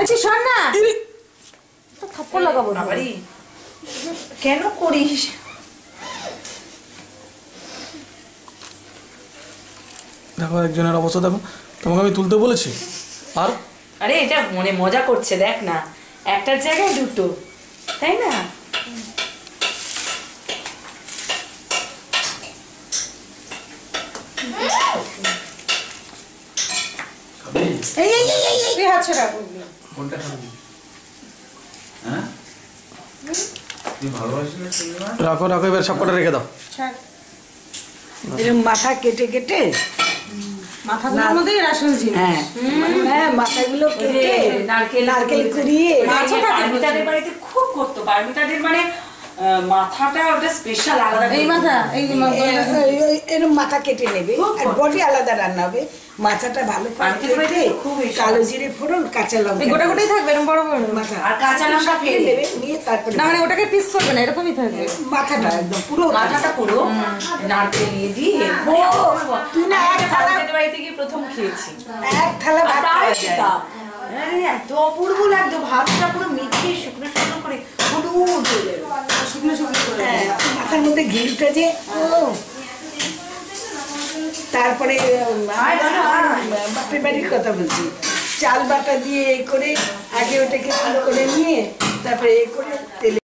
আচ্ছা শোন না। থাপ্পড় লাগাবো বাবারি কেন করিস? দেখো একজনের অবস্থা দেখো। তোমাকে আমি তুলতে বলেছি। আর? আরে এটা মনে মজা করছে দেখ না। একটার জায়গায় দুটো তাই না? এই হাত ছড়া করবি কোনটা খাবি? হ্যাঁ? রাখো রাখো এবার সবকটা রেখে দাও। ছাড়। এরকম মাথা কেটে কেটে? মাথাগুলোর মধ্যেই আসল জিনিস। হ্যাঁ। হ্যাঁ মাথাগুলো কেটে নারকেল নারকেল কুড়িয়ে। বাড়িতে খুব করতো। পারমিতাদের মানে মাথাটা ওটা স্পেশাল আলাদা এই মাথা এই যে মা- এ- ওই- ওই এরম মাথা কেটে নেবে আর বডি আলাদা রান্না হবে। মাথাটা ভালো করে খুব কালো জিরে ফোড়ন কাঁচা এই লঙ্কা গোটা গোটাই থাকবে এরকম বড় বড় মাথা। আর কাঁচা লঙ্কা ফেলে নেবে নিয়ে তারপরে না মানে ওটাকে পিস করবে না এরকমই থাকবে। মাথাটা একদম পুরো মাথাটা পুরো নারকেল দিয়ে দিয়ে ও, তুই না এক থালা- পারমিতাদের বাড়িতে গিয়ে প্রথম খেয়েছি। এক থালা ভাত খাওয়া যায়। তা। আরে এত অপূর্ব লাগতো ভাতটা পুরো মিঠিয়ে শুকনো শুকনো করে হলুদ হয়ে যাবে শুকনো শুকনো করে হ্যাঁ, মাথার মধ্যে ঘিটা যে ও। তারপরে। বাপের বাড়ির কথা বলছি। চাল বাটা দিয়ে এ করে আগে ওটাকে ভালো করে নিয়ে তারপরে এ করে তেলে